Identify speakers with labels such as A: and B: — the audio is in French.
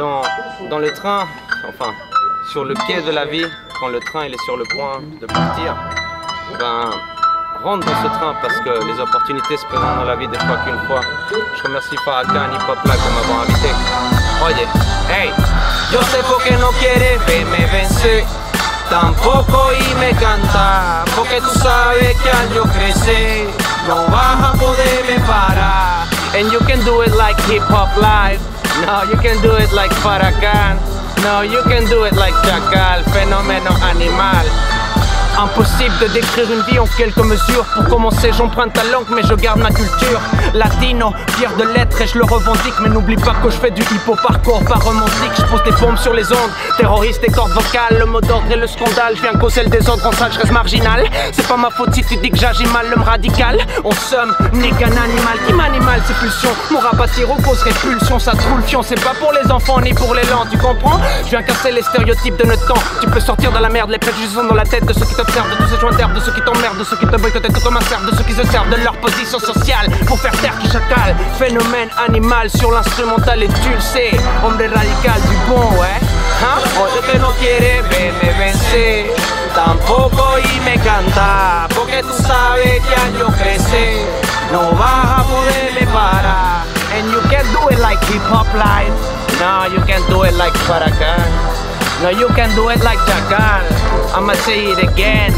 A: dans le train, enfin, sur le quai de la vie, quand le train il est sur le point de partir, ben, rentre dans ce train parce que les opportunités se présentent dans la vie des fois qu'une fois. Je remercie Farrakhan Hip Hop de m'avoir invité. Oye, hey, yo sé por qué no quieres verme vencer. Tampoco irme cantar, porque tú sabes que al yo crecer no vas a poderme parar. And you can do it like Hip Hop Live. No, you can do it like Farrakhan. No, you can do it like Chacal, fenómeno animal. Impossible de décrire une vie en quelques mesures. Pour commencer j'emprunte ta langue mais je garde ma culture. Latino, fier de l'être et je le revendique. Mais n'oublie pas que je fais du hippo parcours pas romantique. Je pose des bombes sur les ondes, terroriste et cordes vocales Le mot d'ordre et le scandale, je viens causer le désordre en salle, je reste marginal C'est pas ma faute si tu dis que j'agis mal, l'homme radical. On somme, n'est qu'un animal qui m'animale ses pulsions Mon rabat repose répulsion, ça troule fion C'est pas pour les enfants ni pour les lents, tu comprends? Je viens casser les stéréotypes de notre temps Tu peux sortir dans la merde, les préjugés sont dans la tête de ceux qui te de tous ces joints d'herbe, de ceux qui t'emmerdent, de ceux qui te boycottent tout comme un cerf, de ceux qui se servent de leur position sociale pour faire taire qui chacal. Phénomène animal sur l'instrumental et tu le sais, hombre radical du bon, ouais. Hein? Yo crecer no vas like hip hop live, no, you can do it like Farrakhan. No, you can do it like Chacal. I'ma say it again.